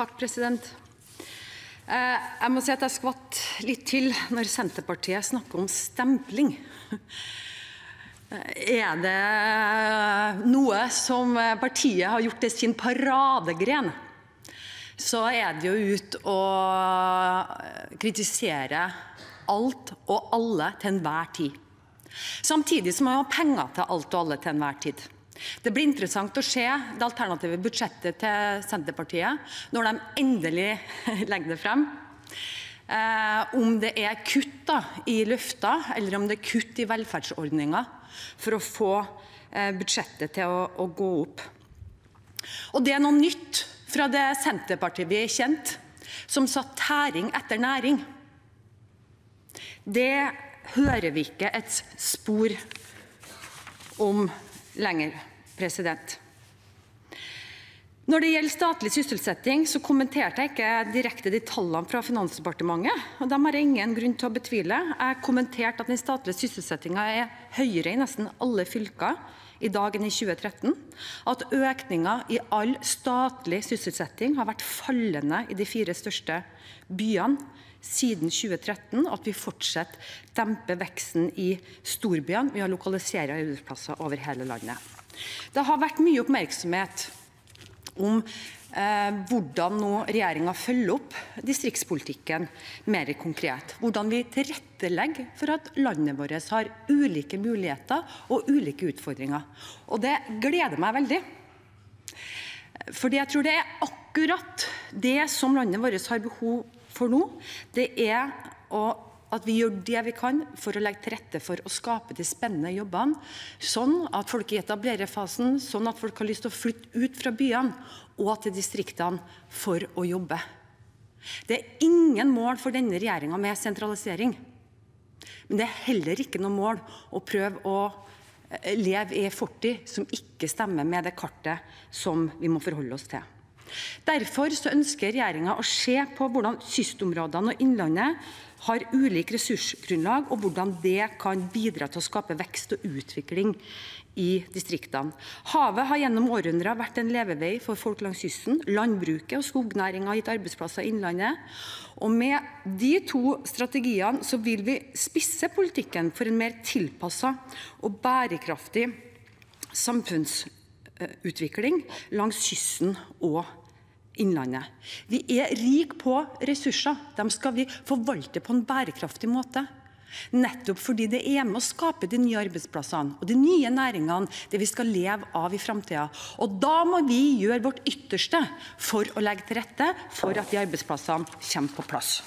Takk, president. Eh, Jeg må si at jeg skvatt litt til når Senterpartiet snakker om stempling. Er det noe som partiet har gjort til sin paradegren, så er det jo ut å kritisere alt og alle til enhver tid. Samtidig som man har penger til alt og alle til enhver tid. Det blir interessant å se det alternative budsjettet til Senterpartiet når de endelig legger det frem. Eh, om det er kutt i løfter, eller om det er kutt i velferdsordninger for å få eh, budsjettet til å gå opp. Og det er noe nytt fra det Senterpartiet vi er kjent, som satt tæring etter næring. Det hører vi ikke et spor om lenger. Når det gjelder statlig sysselsetting, kommenterte jeg ikke direkte de tallene fra Finansdepartementet. og Dem har jeg ingen grunn til å betvile. Jeg kommenterte at den statlige sysselsettingen er høyere i nesten alle fylker i dag enn i 2013. At økningen i all statlig sysselsetting har vært fallende i de fire største byene siden 2013. At vi fortsatt demper veksten i storbyene ved å lokalisere arbeidsplasser over hele landet. Det har vært mye oppmerksomhet om eh, hvordan regjeringen følger opp distriktspolitikken mer konkret. Hvordan vi tilrettelegger for at landet vårt har ulike muligheter og ulike utfordringer. Og det gleder meg veldig. Fordi jeg tror det er akkurat det som landet vårt har behov for nå. Det er at vi gjør det vi kan for å legge til rette for å skape de spennende jobbene, sånn at folk i etablererfasen, sånn at folk har lyst til å flytte ut fra byene og til distriktene for å jobbe. Det er ingen mål for denne regjeringen med sentralisering. Men det er heller ikke noe mål å prøve å eh, leve i fortid som ikke stemmer med det kartet som vi må forholde oss til. Derfor ønsker regjeringen å se på hvordan kystområdene og Innlandet har ulikt ressursgrunnlag, og hvordan det kan bidra til å skape vekst og utvikling i distriktene. Havet har gjennom århundrer vært en levevei for folk langs kysten. Landbruket og skognæringen har gitt arbeidsplasser i Innlandet. Med de to strategiene vil vi spisse politikken for en mer tilpasset og bærekraftig samfunnsutvikling langs kysten og Innlandet. Vi er rike på ressurser. De skal vi forvalte på en bærekraftig måte. Nettopp fordi det er med å skape de nye arbeidsplassene og de nye næringene det vi skal leve av i fremtiden. Og da må vi gjøre vårt ytterste for å legge til rette for at de arbeidsplassene kommer på plass.